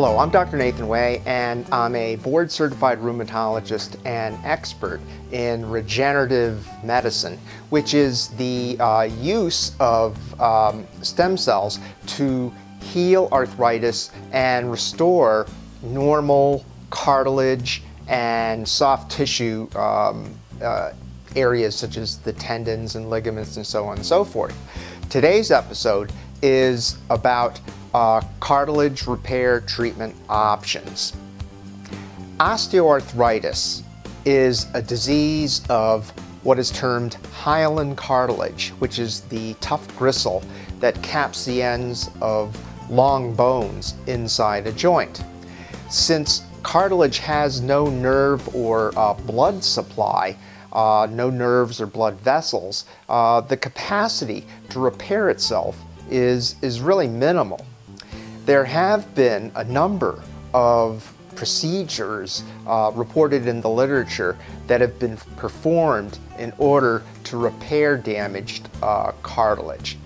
Hello, I'm Dr. Nathan Wei, and I'm a board certified rheumatologist and expert in regenerative medicine, which is the uh, use of um, stem cells to heal arthritis and restore normal cartilage and soft tissue um, uh, areas such as the tendons and ligaments and so on and so forth. Today's episode is about uh, cartilage repair treatment options. Osteoarthritis is a disease of what is termed hyaline cartilage, which is the tough gristle that caps the ends of long bones inside a joint. Since cartilage has no nerve or uh, blood supply, uh, no nerves or blood vessels, uh, the capacity to repair itself is, is really minimal. There have been a number of procedures uh, reported in the literature that have been performed in order to repair damaged uh, cartilage.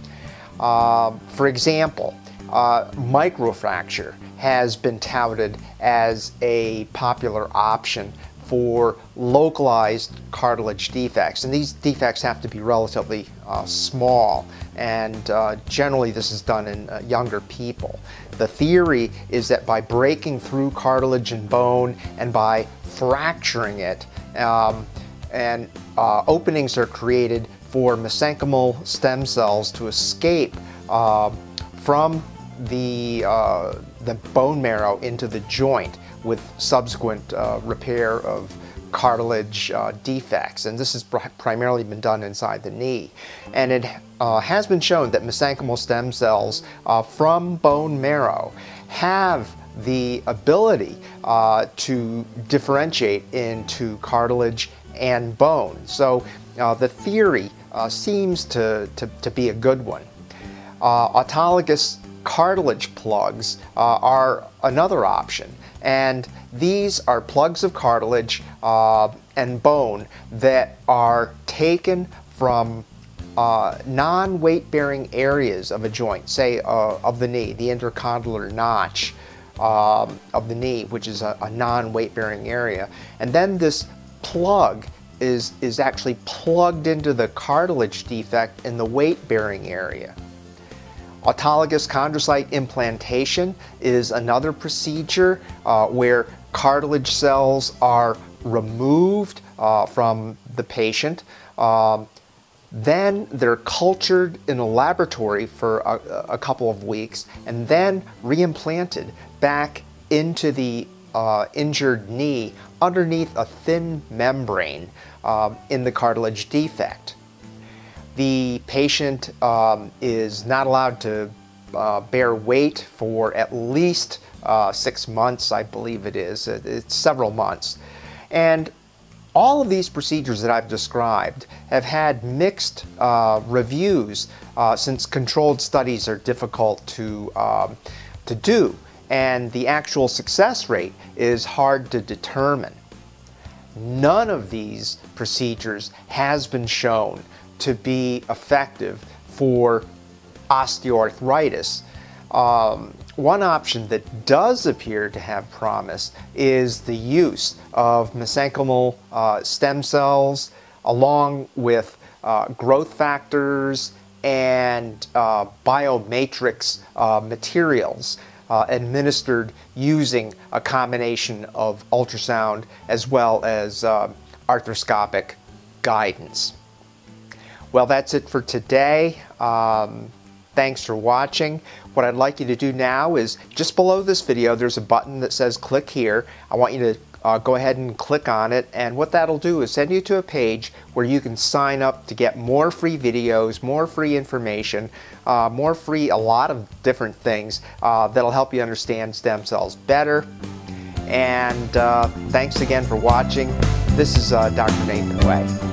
Uh, for example, uh, microfracture has been touted as a popular option for localized cartilage defects. And these defects have to be relatively uh, small, and uh, generally this is done in uh, younger people. The theory is that by breaking through cartilage and bone and by fracturing it, um, and uh, openings are created for mesenchymal stem cells to escape uh, from the, uh, the bone marrow into the joint with subsequent uh, repair of cartilage uh, defects. And this has pr primarily been done inside the knee. And it uh, has been shown that mesenchymal stem cells uh, from bone marrow have the ability uh, to differentiate into cartilage and bone. So uh, the theory seems to, to, to, be a good one. autologous cartilage plugs are another option. And these are plugs of cartilage uh, and bone that are taken from uh, non-weight bearing areas of a joint, say uh, of the knee, the intercondylar notch um, of the knee, which is a, a non-weight bearing area. And then this plug is, is actually plugged into the cartilage defect in the weight bearing area. Autologous chondrocyte implantation is another procedure uh, where cartilage cells are removed uh, from the patient. Um, then they're cultured in a laboratory for a, a, couple of weeks and then reimplanted back into the uh, injured knee underneath a thin membrane um, in the cartilage defect. The patient um, is not allowed to uh, bear weight for at least uh, six months, I believe it is. It's several months. And all of these procedures that I've described have had mixed uh, reviews uh, since controlled studies are difficult to, um, to do and the actual success rate is hard to determine. None of these procedures has been shown to be effective for osteoarthritis. Um, one option that does appear to have promise is the use of mesenchymal uh, stem cells along with uh, growth factors and uh, biomatrix uh, materials uh, administered using a combination of ultrasound as well as uh, arthroscopic guidance. Well, that's it for today. Um, thanks for watching. What I'd like you to do now is just below this video, there's a button that says click here. I want you to uh, go ahead and click on it and what that'll do is send you to a page where you can sign up to get more free videos, more free information, uh, more free a lot of different things uh, that'll help you understand stem cells better. And uh, thanks again for watching. This is uh, Dr. Nathan Wei.